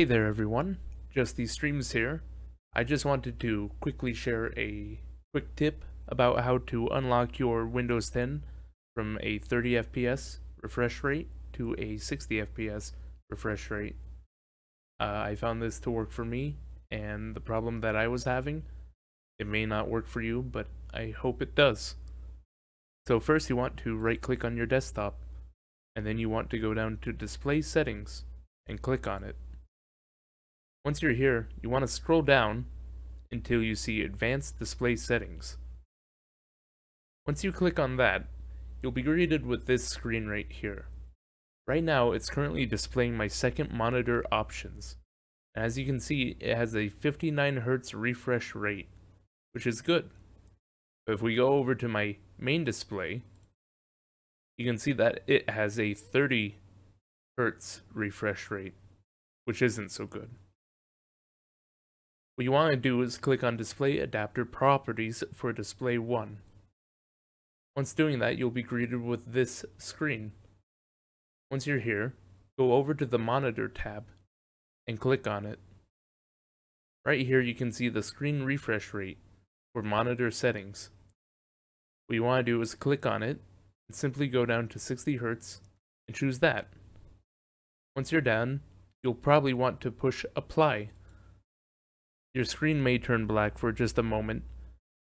Hey there everyone, JustyStreams here. I just wanted to quickly share a quick tip about how to unlock your Windows 10 from a 30 FPS refresh rate to a 60 FPS refresh rate. Uh, I found this to work for me and the problem that I was having, it may not work for you, but I hope it does. So first you want to right click on your desktop and then you want to go down to display settings and click on it. Once you're here, you want to scroll down until you see advanced display settings. Once you click on that, you'll be greeted with this screen right here. Right now, it's currently displaying my second monitor options. As you can see, it has a 59 Hz refresh rate, which is good. But if we go over to my main display, you can see that it has a 30 Hz refresh rate, which isn't so good. What you want to do is click on Display Adapter Properties for Display 1. Once doing that, you'll be greeted with this screen. Once you're here, go over to the Monitor tab and click on it. Right here you can see the screen refresh rate for monitor settings. What you want to do is click on it and simply go down to 60 Hz and choose that. Once you're done, you'll probably want to push apply. Your screen may turn black for just a moment,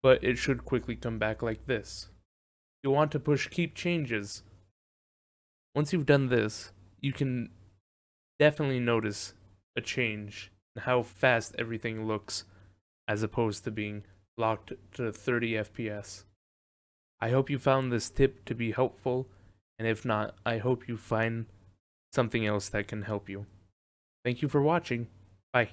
but it should quickly come back like this. You'll want to push keep changes. Once you've done this, you can definitely notice a change in how fast everything looks as opposed to being locked to 30 FPS. I hope you found this tip to be helpful, and if not, I hope you find something else that can help you. Thank you for watching. Bye.